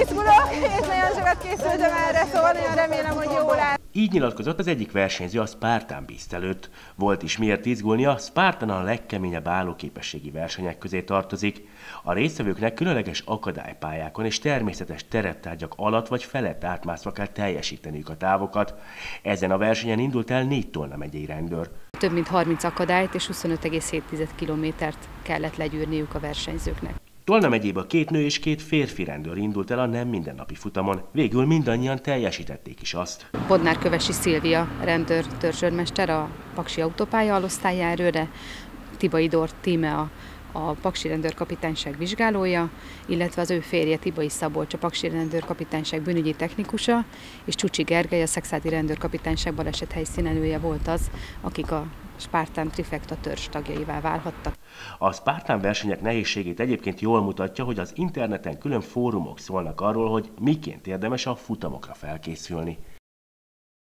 izgulok, és nagyon sokat készültem erre, szóval nagyon remélem, hogy jó lesz. Így nyilatkozott az egyik versenyző a Spartan Beast előtt. Volt is miért izgulni, a Spartan a legkeményebb állóképességi versenyek közé tartozik. A résztvevőknek különleges akadálypályákon és természetes terettárgyak alatt vagy felett átmászva kell teljesíteniük a távokat. Ezen a versenyen indult el négy Tolna megyei rendőr. Több mint 30 akadályt és 25,7 kilométert kellett legyűrniük a versenyzőknek. Tolna megyében két nő és két férfi rendőr indult el a nem mindennapi futamon. Végül mindannyian teljesítették is azt. Bodnár Kövesi Szilvia, rendőr törzsőrmester a Paksi autópálya alosztályjárőre, Tibai Dort Tíme a a Paksi rendőrkapitányság vizsgálója, illetve az ő férje Tibai Szabolcs, a Paksi rendőrkapitányság bűnügyi technikusa, és Csucsi Gergely, a Szexádi rendőrkapitányság baleset helyszínelője volt az, akik a Spartan Trifecta törzs tagjaivá válhattak. A Spartan versenyek nehézségét egyébként jól mutatja, hogy az interneten külön fórumok szólnak arról, hogy miként érdemes a futamokra felkészülni.